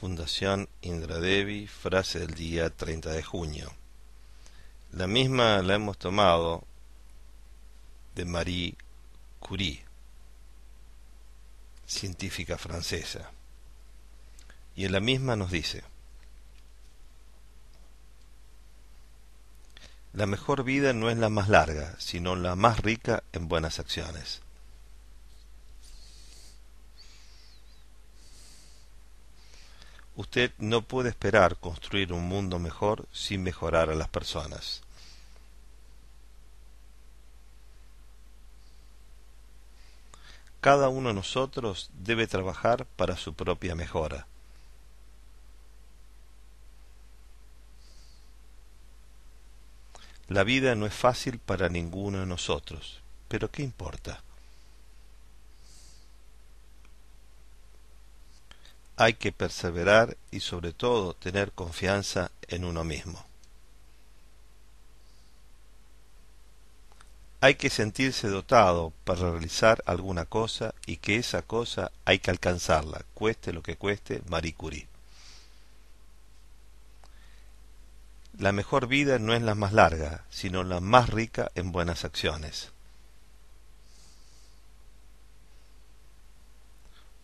Fundación Indra Devi, frase del día 30 de junio. La misma la hemos tomado de Marie Curie, científica francesa. Y en la misma nos dice, la mejor vida no es la más larga, sino la más rica en buenas acciones. Usted no puede esperar construir un mundo mejor sin mejorar a las personas. Cada uno de nosotros debe trabajar para su propia mejora. La vida no es fácil para ninguno de nosotros, pero ¿qué importa? Hay que perseverar y sobre todo tener confianza en uno mismo. Hay que sentirse dotado para realizar alguna cosa y que esa cosa hay que alcanzarla, cueste lo que cueste, Marie Curie. La mejor vida no es la más larga, sino la más rica en buenas acciones.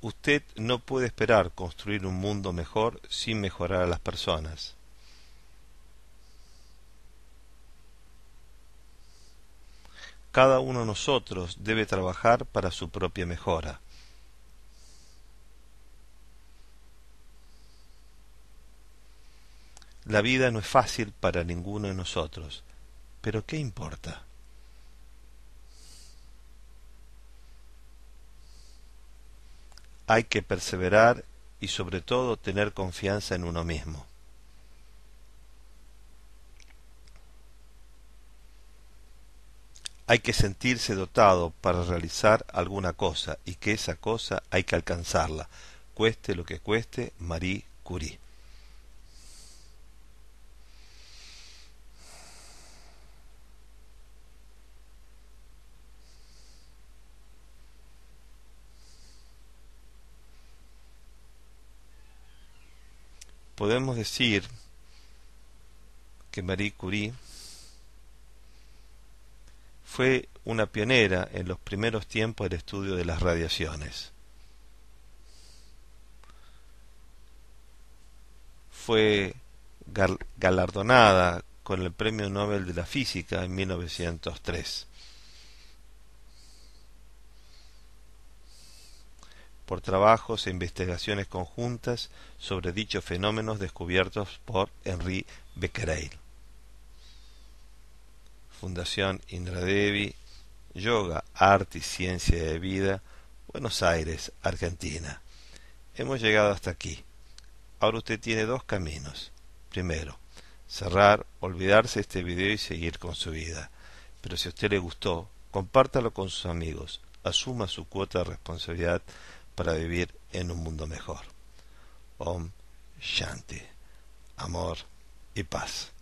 Usted no puede esperar construir un mundo mejor sin mejorar a las personas. Cada uno de nosotros debe trabajar para su propia mejora. La vida no es fácil para ninguno de nosotros, pero ¿qué importa? Hay que perseverar y sobre todo tener confianza en uno mismo. Hay que sentirse dotado para realizar alguna cosa y que esa cosa hay que alcanzarla, cueste lo que cueste, Marie Curie. Podemos decir que Marie Curie fue una pionera en los primeros tiempos del estudio de las radiaciones. Fue galardonada con el Premio Nobel de la Física en 1903. Por trabajos e investigaciones conjuntas sobre dichos fenómenos descubiertos por Henri Becquerel. Fundación Indra Devi, Yoga, Arte y Ciencia de Vida, Buenos Aires, Argentina. Hemos llegado hasta aquí. Ahora usted tiene dos caminos. Primero, cerrar, olvidarse este video y seguir con su vida. Pero si a usted le gustó, compártalo con sus amigos, asuma su cuota de responsabilidad para vivir en un mundo mejor. Om Shanti. Amor y paz.